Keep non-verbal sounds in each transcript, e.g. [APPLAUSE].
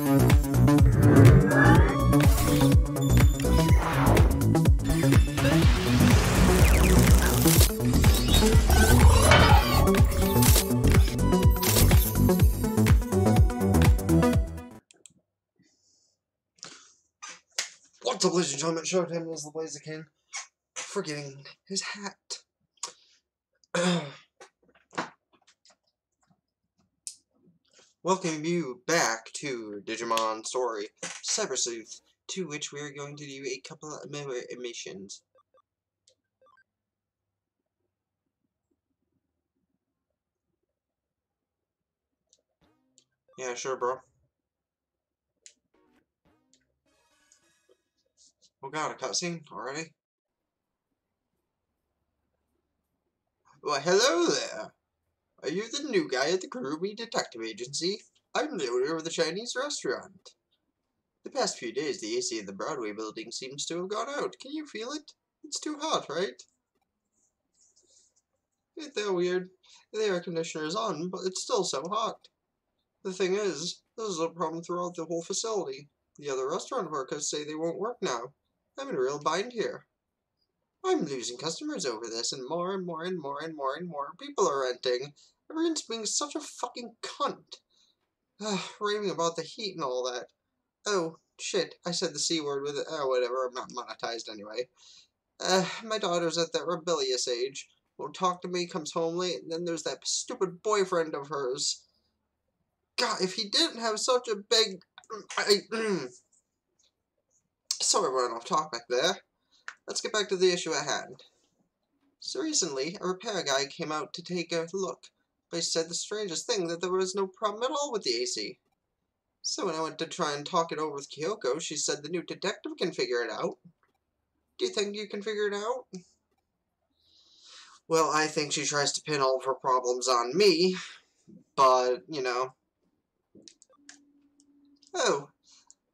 What's up, ladies and gentlemen? Showtime is the Blaziking. Forgetting his hat. [CLEARS THROAT] Welcome you back to Digimon Story Cyber Sleuth, to which we are going to do a couple of missions. Yeah, sure, bro. Oh god, a cutscene already? Well, hello there. Are you the new guy at the Kuremi Detective Agency? I'm the owner of the Chinese restaurant. The past few days, the AC in the Broadway building seems to have gone out. Can you feel it? It's too hot, right? Ain't that weird? The air conditioner is on, but it's still so hot. The thing is, this is a problem throughout the whole facility. The other restaurant workers say they won't work now. I'm in a real bind here. I'm losing customers over this, and more and more and more and more and more people are renting. Everyone's being such a fucking cunt. raving about the heat and all that. Oh, shit, I said the C word with it. Oh, whatever, I'm not monetized anyway. Uh, my daughter's at that rebellious age. Won't talk to me, comes home late, and then there's that stupid boyfriend of hers. God, if he didn't have such a big... I, Sorry we're off topic there. Let's get back to the issue at hand. So recently, a repair guy came out to take a look, but he said the strangest thing that there was no problem at all with the AC. So when I went to try and talk it over with Kyoko, she said the new detective can figure it out. Do you think you can figure it out? Well, I think she tries to pin all of her problems on me, but, you know. Oh,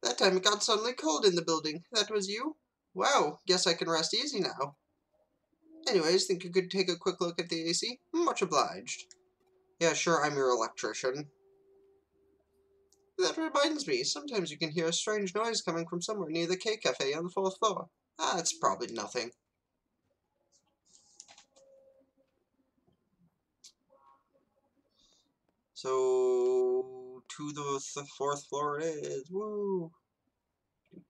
that time it got suddenly cold in the building. That was you? Wow, guess I can rest easy now. Anyways, think you could take a quick look at the AC? Much obliged. Yeah, sure, I'm your electrician. That reminds me, sometimes you can hear a strange noise coming from somewhere near the K Cafe on the fourth floor. Ah, it's probably nothing. So, to the th fourth floor it is. Woo!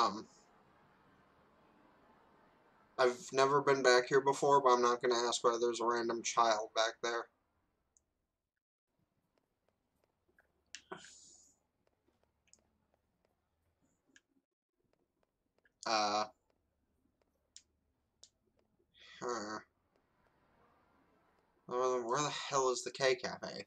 Um, I've never been back here before, but I'm not going to ask whether there's a random child back there. Uh, huh. Where the hell is the K Cafe?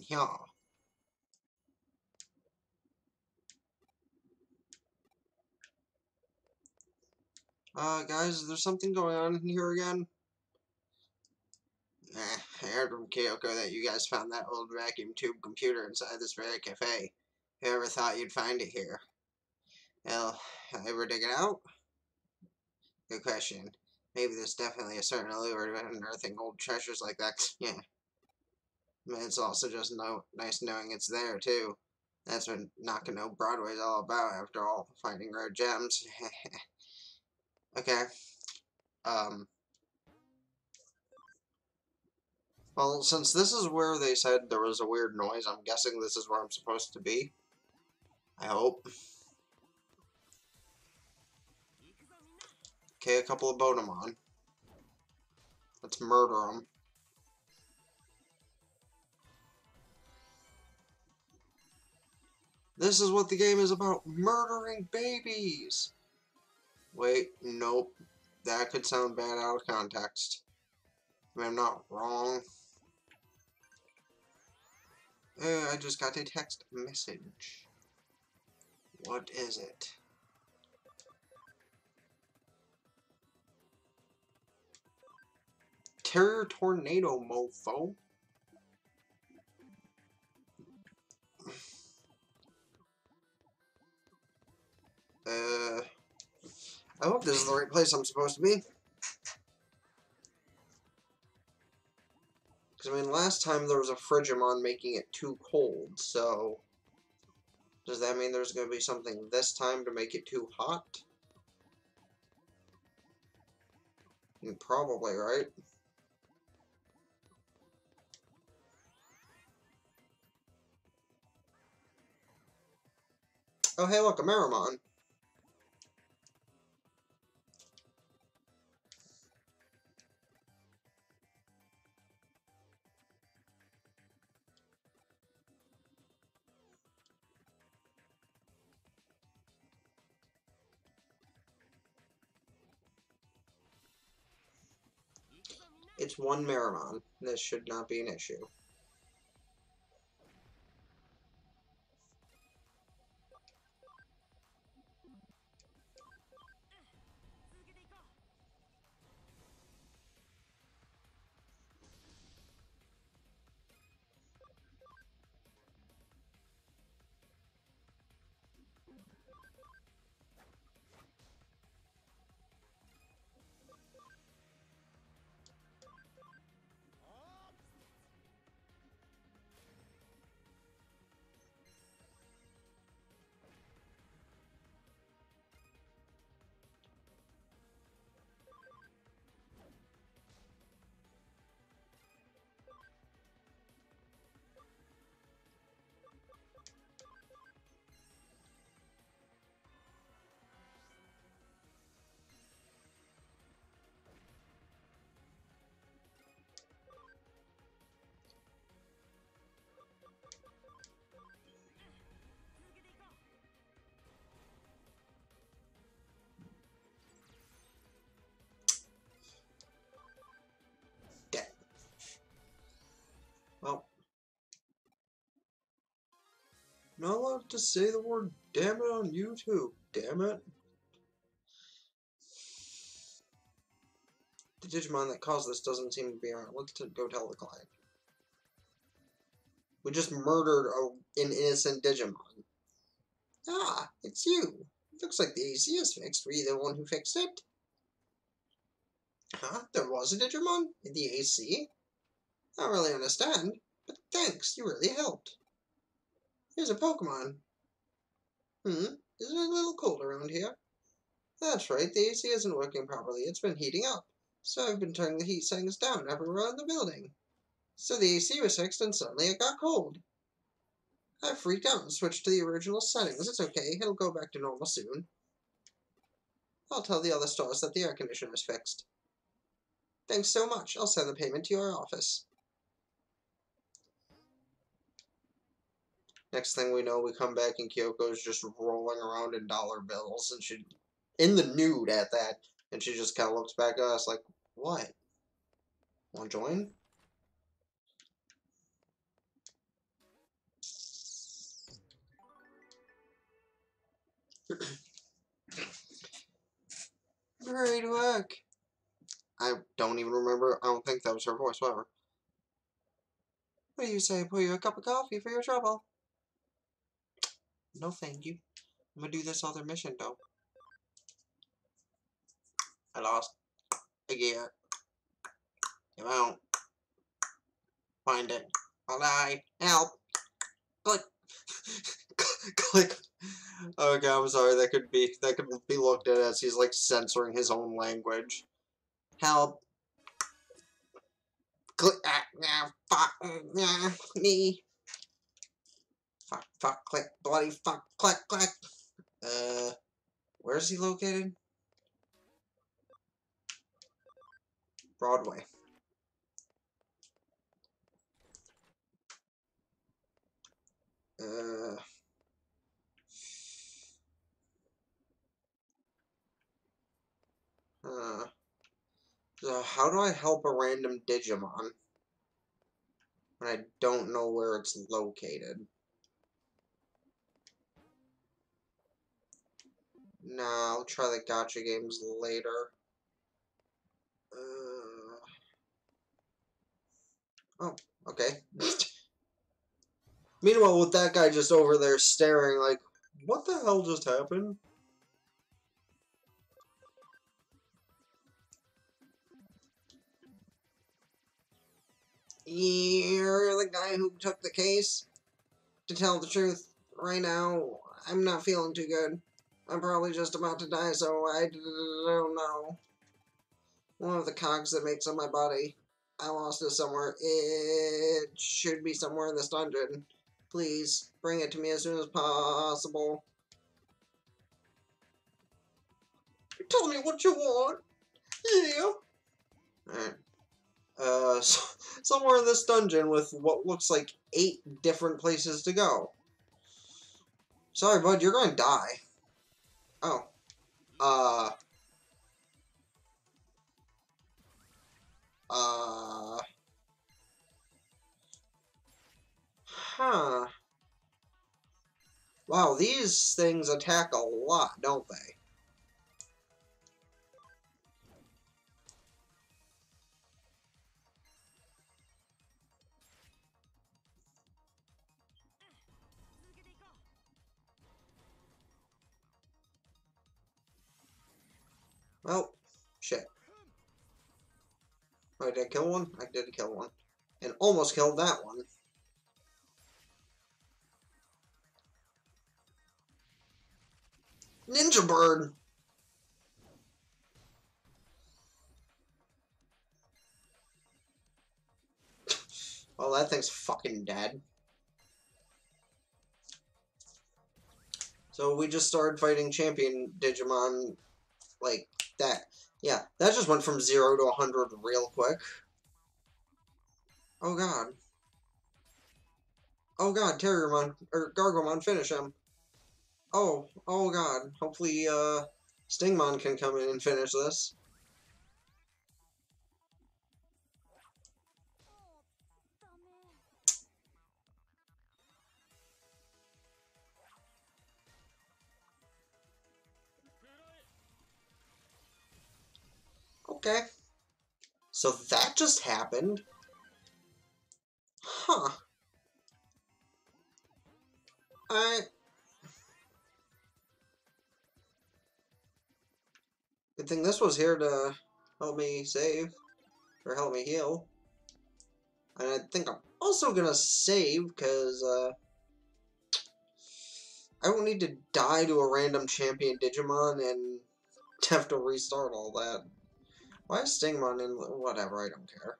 Here. Uh, guys, is there something going on in here again? Eh, I heard from Kyoko that you guys found that old vacuum tube computer inside this very cafe. Whoever thought you'd find it here? Well, ever dig it out? Good question. Maybe there's definitely a certain allure to unearthing old treasures like that. [LAUGHS] yeah. It's also just no, nice knowing it's there, too. That's what Nakano Broadway's all about, after all, finding rare gems. [LAUGHS] okay. Um. Well, since this is where they said there was a weird noise, I'm guessing this is where I'm supposed to be. I hope. Okay, a couple of Bonemon. Let's murder them. This is what the game is about murdering babies. Wait, nope. That could sound bad out of context. I I'm not wrong. Uh, I just got a text message. What is it? Terrier Tornado, mofo. Uh, I hope this is the right place I'm supposed to be. Because, I mean, last time there was a Frigimon making it too cold, so... Does that mean there's going to be something this time to make it too hot? Mm, probably, right? Oh, hey, look, a Meramon. It's one Meramon. This should not be an issue. Not allowed to say the word damn it on YouTube. Damn it. The Digimon that caused this doesn't seem to be around. Let's go tell the client. We just murdered a, an innocent Digimon. Ah, it's you. Looks like the AC is fixed. Were you the one who fixed it? Huh? There was a Digimon in the AC? I don't really understand, but thanks, you really helped. Here's a Pokemon. Hmm, isn't it a little cold around here? That's right, the AC isn't working properly. It's been heating up. So I've been turning the heat settings down everywhere in the building. So the AC was fixed and suddenly it got cold. I freaked out and switched to the original settings. It's okay, it'll go back to normal soon. I'll tell the other stores that the air conditioner is fixed. Thanks so much. I'll send the payment to your office. Next thing we know, we come back and Kyoko's just rolling around in dollar bills, and she, in the nude at that, and she just kind of looks back at us like, "What? Want [CLEARS THROAT] to join?" Great work. I don't even remember. I don't think that was her voice. Whatever. What do you say? Pour you a cup of coffee for your trouble. No, thank you. I'm gonna do this other mission, though. I lost. Again. If I don't find it, I'll die. Help! Click. [LAUGHS] Click. Okay, I'm sorry. That could be that could be looked at as he's like censoring his own language. Help! Click. Ah, ah, fuck. Ah, me. Fuck, fuck, click, bloody fuck, click, click. Uh, where is he located? Broadway. Uh... Uh, so how do I help a random Digimon when I don't know where it's located? Nah, I'll try the gotcha games later. Uh... Oh, okay. [LAUGHS] Meanwhile, with that guy just over there staring like, what the hell just happened? You're the guy who took the case? To tell the truth, right now, I'm not feeling too good. I'm probably just about to die, so I don't know. One of the cogs that makes up my body. I lost it somewhere. It should be somewhere in this dungeon. Please, bring it to me as soon as possible. Tell me what you want. Yeah. Alright. Uh, so, [LAUGHS] somewhere in this dungeon with what looks like eight different places to go. Sorry, bud, you're going to die. Oh. Uh. Uh. Huh. Wow, these things attack a lot, don't they? Well, shit. Oh, did I kill one? I did kill one. And almost killed that one. Ninja Bird! well, [LAUGHS] oh, that thing's fucking dead. So we just started fighting champion Digimon, like, that, yeah, that just went from 0 to 100 real quick. Oh god. Oh god, Terriermon, or Gargomon, finish him. Oh, oh god. Hopefully, uh, Stingmon can come in and finish this. Okay. So that just happened. Huh. I... Good thing this was here to help me save. Or help me heal. And I think I'm also gonna save, because, uh... I don't need to die to a random champion Digimon and [LAUGHS] have to restart all that. Why is Stingmon in... Whatever, I don't care.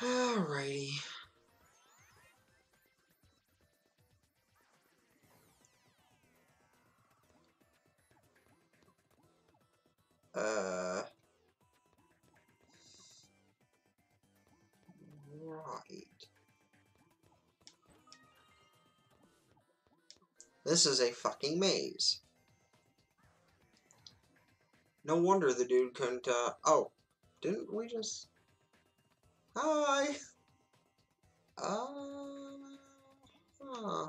Alrighty. Uh... Right. This is a fucking maze. No wonder the dude couldn't, uh, oh, didn't we just, hi, [LAUGHS] uh, huh.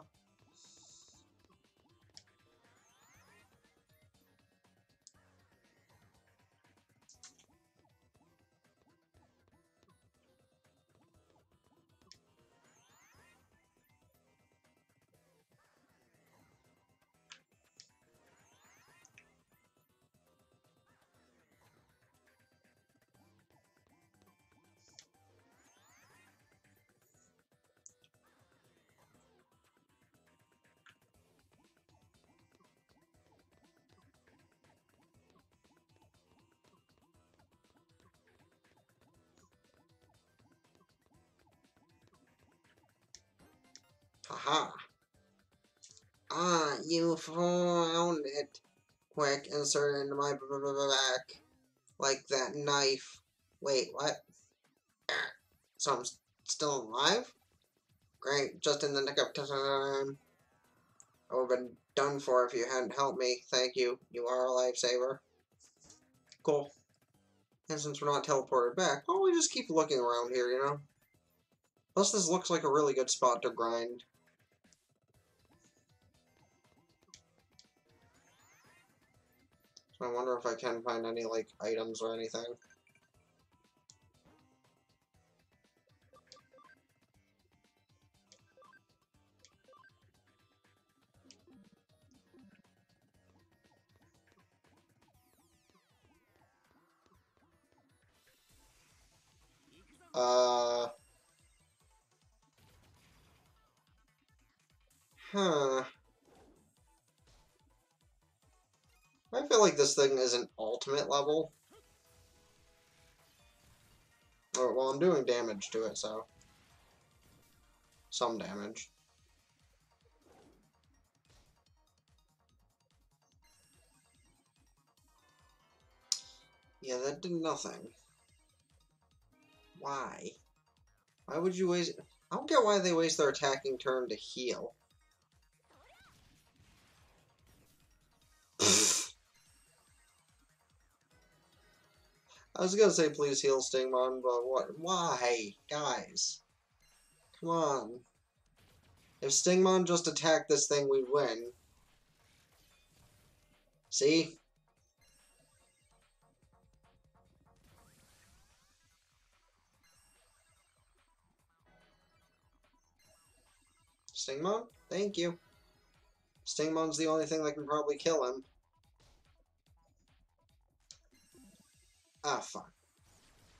You found it. Quick, insert it into my back. Like that knife. Wait, what? So I'm still alive? Great, just in the nick of time. I would have been done for if you hadn't helped me. Thank you. You are a lifesaver. Cool. And since we're not teleported back, why don't we just keep looking around here, you know? Plus, this looks like a really good spot to grind. I wonder if I can find any, like, items or anything. Uh... Huh. I feel like this thing is an ultimate level. Oh, well, I'm doing damage to it, so... Some damage. Yeah, that did nothing. Why? Why would you waste... I don't get why they waste their attacking turn to heal. [LAUGHS] I was gonna say please heal Stingmon, but what? Why? Guys. Come on. If Stingmon just attacked this thing, we'd win. See? Stingmon? Thank you. Stingmon's the only thing that can probably kill him. Ah, fuck.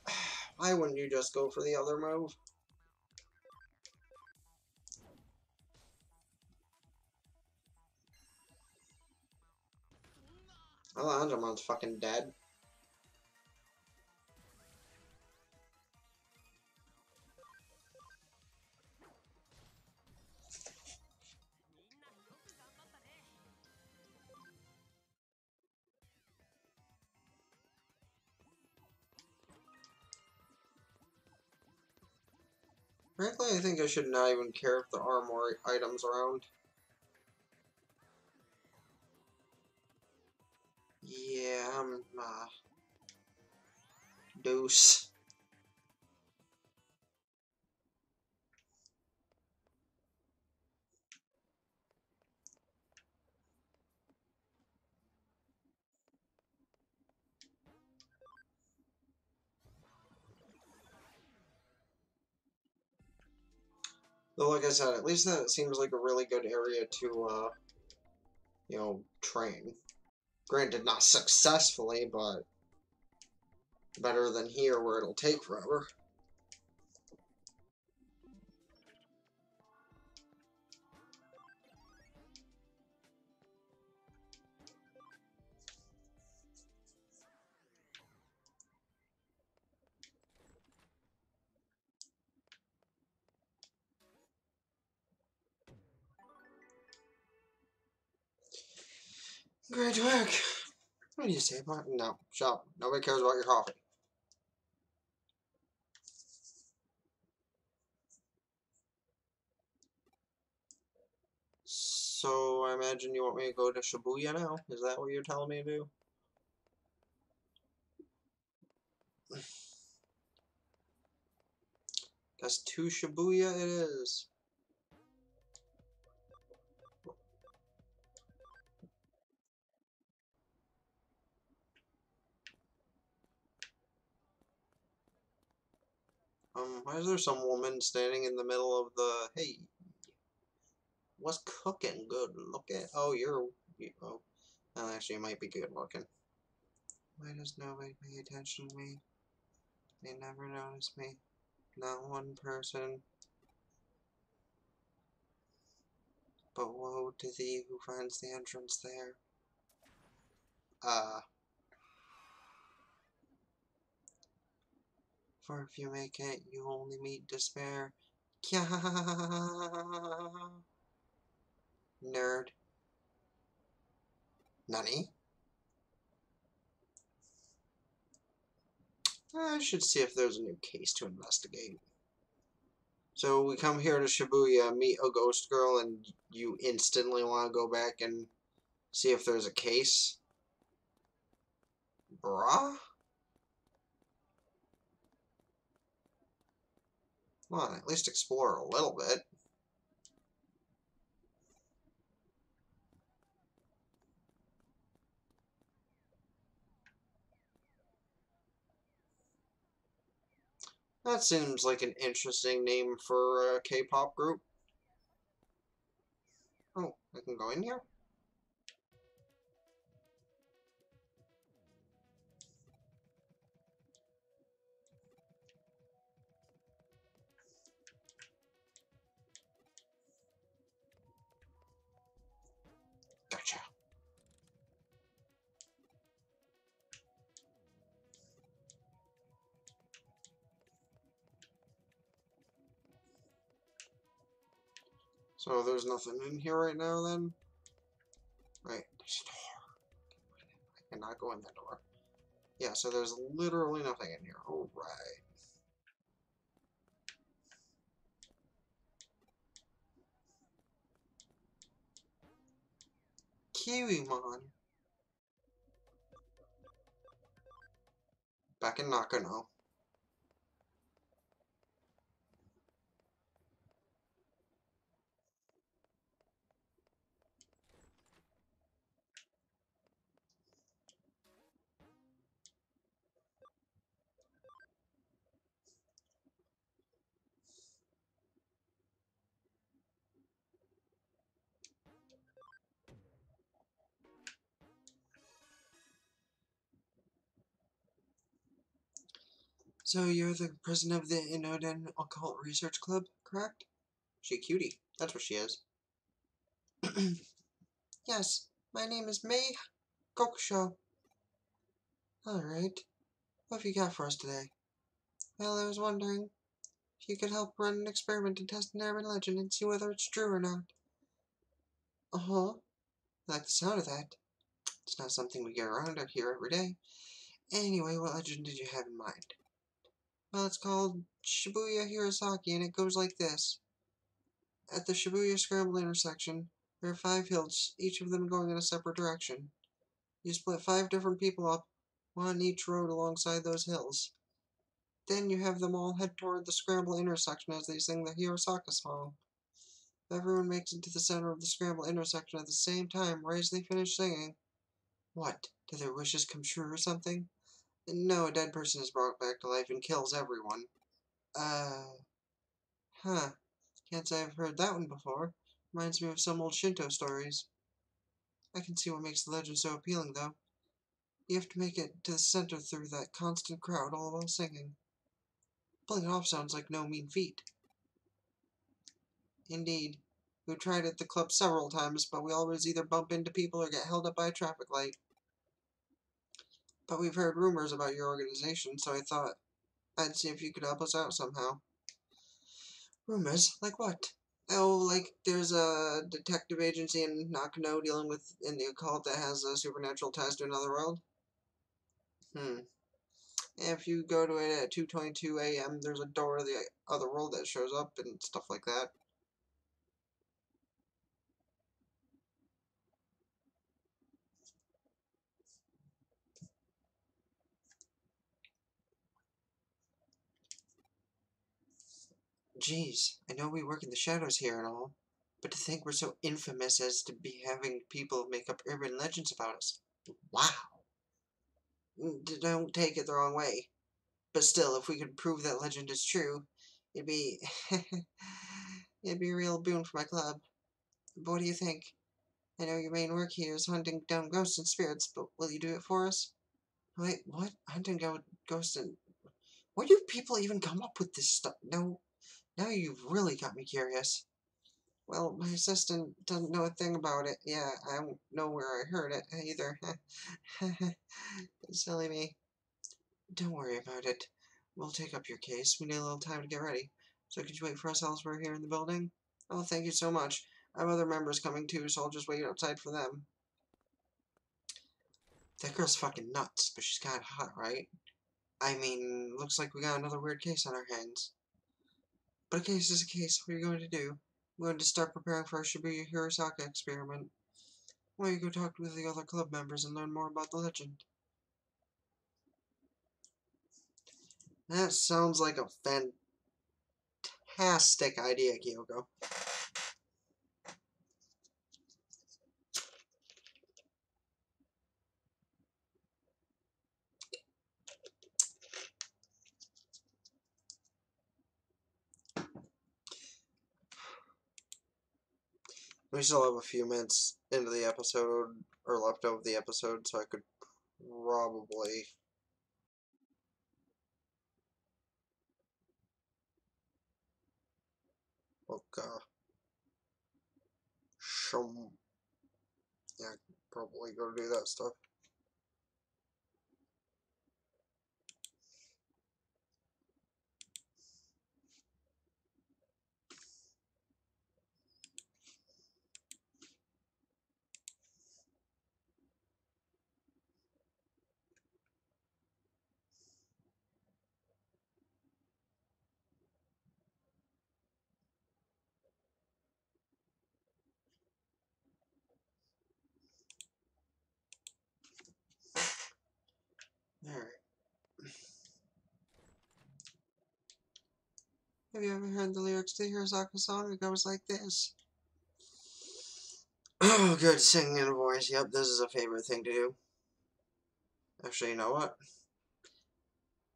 [SIGHS] Why wouldn't you just go for the other move? Alejandromon's fucking dead. Frankly, I think I should not even care if there are more items around. Yeah, I'm, uh... Deuce. Though, like I said, at least that seems like a really good area to, uh, you know, train. Granted, not successfully, but better than here where it'll take forever. Great work. What do you say, Martin? No, shut up. Nobody cares about your coffee. So, I imagine you want me to go to Shibuya now? Is that what you're telling me to do? [SIGHS] Guess to Shibuya it is. Um, why is there some woman standing in the middle of the, hey, what's cooking good look at? Oh, you're, you, oh, well, actually, you might be good looking. Why does nobody pay attention to me? They never notice me. Not one person. But woe to thee who finds the entrance there. Uh... For if you make it, you only meet despair. Nerd. Nani? I should see if there's a new case to investigate. So we come here to Shibuya, meet a ghost girl, and you instantly want to go back and see if there's a case? Bruh? Well, at least explore a little bit. That seems like an interesting name for a K-pop group. Oh, I can go in here? So there's nothing in here right now then? Right, there's a door. I cannot go in that door. Yeah, so there's literally nothing in here. Alright. Kiwimon. Back in Nakano. So you're the president of the Inoden Occult Research Club, correct? She cutie. That's what she is. [CLEARS THROAT] yes, my name is Mei Gokusho. Alright. What have you got for us today? Well, I was wondering if you could help run an experiment to test an urban legend and see whether it's true or not. Uh-huh. I like the sound of that. It's not something we get around out here every day. Anyway, what legend did you have in mind? Well, it's called Shibuya Hirosaki, and it goes like this. At the Shibuya Scramble intersection, there are five hills, each of them going in a separate direction. You split five different people up, one on each road alongside those hills. Then you have them all head toward the Scramble intersection as they sing the Hirosaka song. If everyone makes it to the center of the Scramble intersection at the same time, right as they finish singing. What? Do their wishes come true or something? No, a dead person is brought back to life and kills everyone. Uh, huh. Can't say I've heard that one before. Reminds me of some old Shinto stories. I can see what makes the legend so appealing, though. You have to make it to the center through that constant crowd all while singing. Pulling it off sounds like no mean feat. Indeed. We've tried at the club several times, but we always either bump into people or get held up by a traffic light. But we've heard rumors about your organization, so I thought I'd see if you could help us out somehow. Rumors? Like what? Oh, like there's a detective agency in Nakano dealing with in the occult that has a supernatural ties to another world? Hmm. If you go to it at 2.22 a.m., there's a door to the other world that shows up and stuff like that. Geez, I know we work in the shadows here and all, but to think we're so infamous as to be having people make up urban legends about us. Wow. Don't take it the wrong way. But still, if we could prove that legend is true, it'd be... [LAUGHS] it'd be a real boon for my club. But what do you think? I know your main work here is hunting down ghosts and spirits, but will you do it for us? Wait, what? Hunting down ghosts and... Where do people even come up with this stuff? No, now you've really got me curious. Well, my assistant doesn't know a thing about it. Yeah, I don't know where I heard it either. [LAUGHS] Silly me. Don't worry about it. We'll take up your case. We need a little time to get ready. So could you wait for us elsewhere here in the building? Oh, thank you so much. I have other members coming too, so I'll just wait outside for them. That girl's fucking nuts, but she's kinda hot, right? I mean, looks like we got another weird case on our hands. But a case is a case. What are you going to do? I'm going to start preparing for our Shibuya Hirosaka experiment. Why don't you go talk with the other club members and learn more about the legend? That sounds like a fantastic idea, Kyoko. We still have a few minutes into the episode, or left of the episode, so I could probably Okay. Uh, Some. Yeah, probably go do that stuff. Alright. Have you ever heard the lyrics to Hirosaka song? It goes like this. [CLEARS THROAT] Oh, good singing in a voice. Yep, this is a favorite thing to do. Actually, you know what?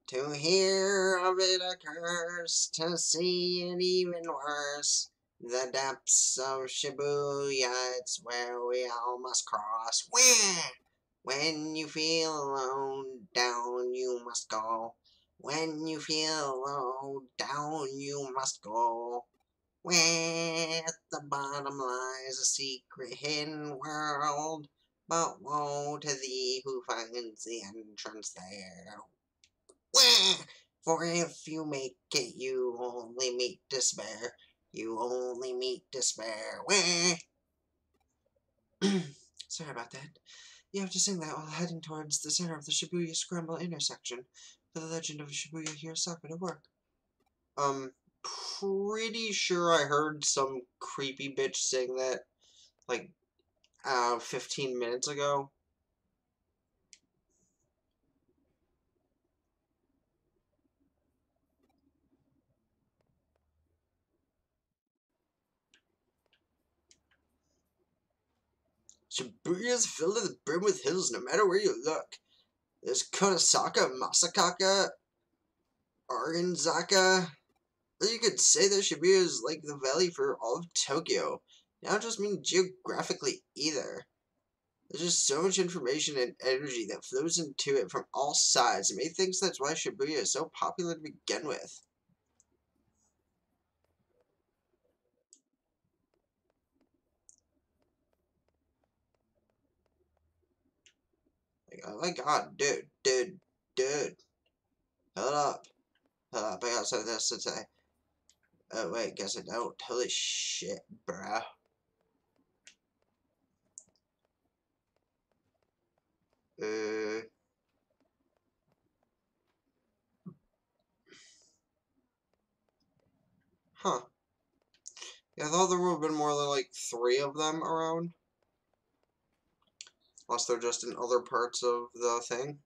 To hear of it occurs, to see it even worse. The depths of Shibuya, it's where we all must cross. Where? When you feel alone, down you must go. When you feel low, down you must go. Where at the bottom lies a secret hidden world. But woe to thee who finds the entrance there. Where? For if you make it, you only meet despair. You only meet despair. Where? [CLEARS THROAT] Sorry about that. You have to sing that while heading towards the center of the Shibuya Scramble intersection the legend of Shibuya Hirosaka to work. Um, pretty sure I heard some creepy bitch sing that, like, uh, 15 minutes ago. Shibuya is filled to the brim with hills no matter where you look. There's Konosaka, Masakaka, Arganzaka. You could say that Shibuya is like the valley for all of Tokyo. Now it doesn't just mean geographically either. There's just so much information and energy that flows into it from all sides. It may think that's why Shibuya is so popular to begin with. Oh my god, dude, dude, dude. Hold up. Hold up, I got something else to say. Oh, wait, guess I don't. Holy shit, bruh. Uh... Huh. Yeah, I thought there would have been more than like three of them around. Unless they're just in other parts of the thing.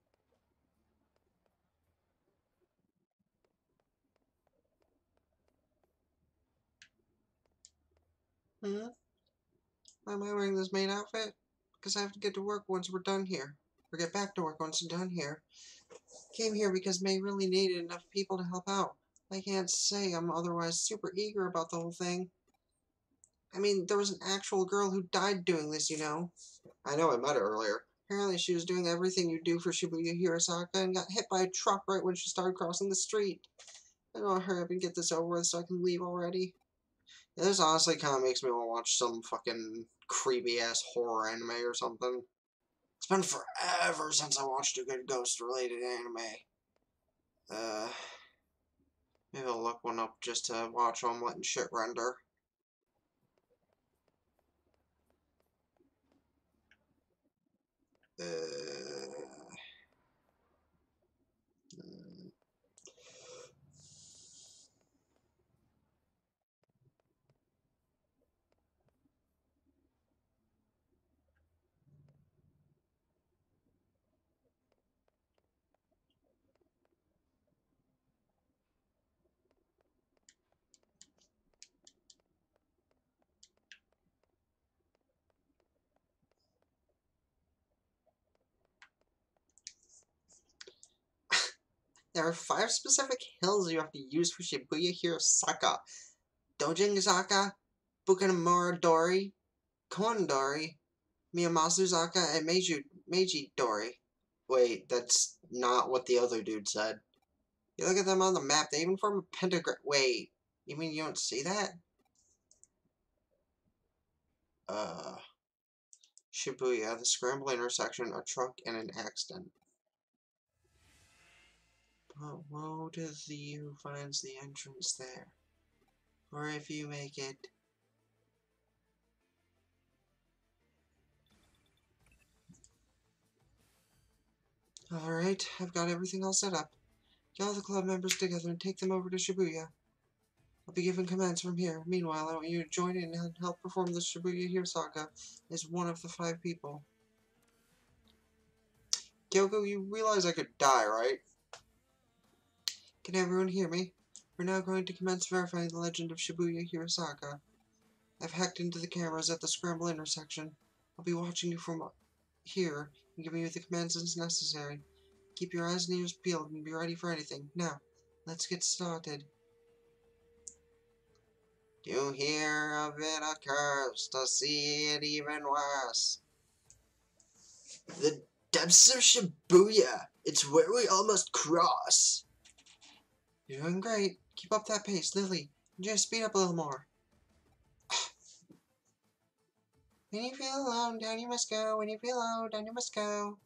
Hmm? Why am I wearing this main outfit? Because I have to get to work once we're done here. Or get back to work once we're done here. Came here because Mei really needed enough people to help out. I can't say I'm otherwise super eager about the whole thing. I mean, there was an actual girl who died doing this, you know. I know, I met her earlier. Apparently she was doing everything you do for Shibuya Hirosaka and got hit by a truck right when she started crossing the street. I don't want to hurry up and get this over with so I can leave already. Yeah, this honestly kind of makes me want to watch some fucking creepy-ass horror anime or something. It's been forever since I watched a good ghost-related anime. Uh, maybe I'll look one up just to watch while I'm letting shit render. Uh, There are five specific hills you have to use for Shibuya Hirosaka. Dogenzaka, Bukanamura Dori, Kondori, Miyamasuzaka, and Meiji, Meiji Dori. Wait, that's not what the other dude said. You look at them on the map, they even form a pentagram. Wait, you mean you don't see that? Uh, Shibuya, the scramble intersection, a truck, and an accident. But woe to thee who finds the entrance there. For if you make it, Alright, I've got everything all set up. Get all the club members together and take them over to Shibuya. I'll be giving commands from here. Meanwhile, I want you to join in and help perform the Shibuya Hirosaka as one of the five people. Kyoko, you realize I could die, right? Can everyone hear me? We're now going to commence verifying the legend of Shibuya Hirosaka. I've hacked into the cameras at the Scramble intersection. I'll be watching you from here and giving you the commands as necessary. Keep your eyes and ears peeled and be ready for anything. Now, let's get started. To hear of it occurs, to see it even worse. The depths of Shibuya, it's where we all must cross. You're doing great. Keep up that pace, Lily. Just speed up a little more. [SIGHS] when you feel alone, down you must go. When you feel alone, down you must go.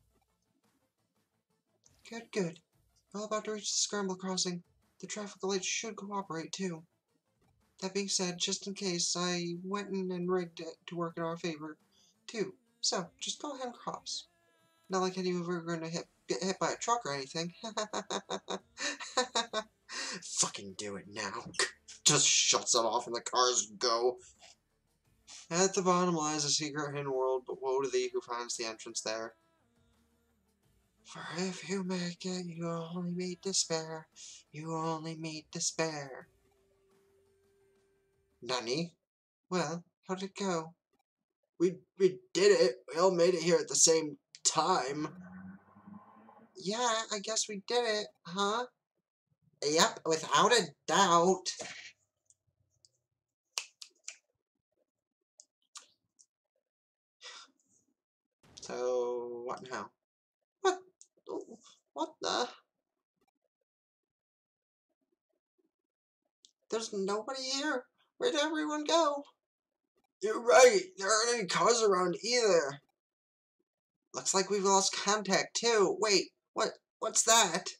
Good, good. All about to reach the scramble crossing. The traffic lights should cooperate, too. That being said, just in case, I went in and rigged it to work in our favor, too. So, just go ahead and cross. Not like any of you are going to hit, get hit by a truck or anything. [LAUGHS] Fucking do it now. [LAUGHS] Just shuts it off and the cars go. At the bottom lies a secret hidden world, but woe to thee who finds the entrance there. For if you make it, you only meet despair. You only meet despair. Nani? Well, how'd it go? We we did it. We all made it here at the same time. Yeah, I guess we did it, huh? Yep, without a doubt. So, what now? What? What the? There's nobody here. Where'd everyone go? You're right. There aren't any cars around either. Looks like we've lost contact too. Wait, what? What's that?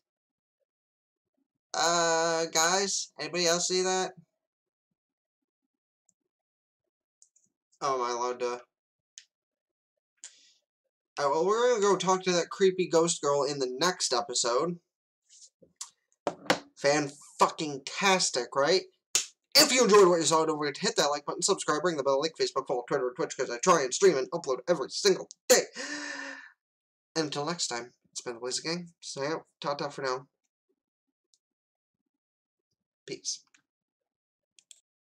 Uh, guys, anybody else see that? Oh, am I allowed to? Alright, well, we're gonna go talk to that creepy ghost girl in the next episode. Fan fucking tastic, right? If you enjoyed what you saw, don't forget to hit that like button, subscribe, ring the bell, like Facebook, follow Twitter, Twitch, because I try and stream and upload every single day. And until next time, it's been the Blaziking. Stay out. Ta-ta for now. Peace.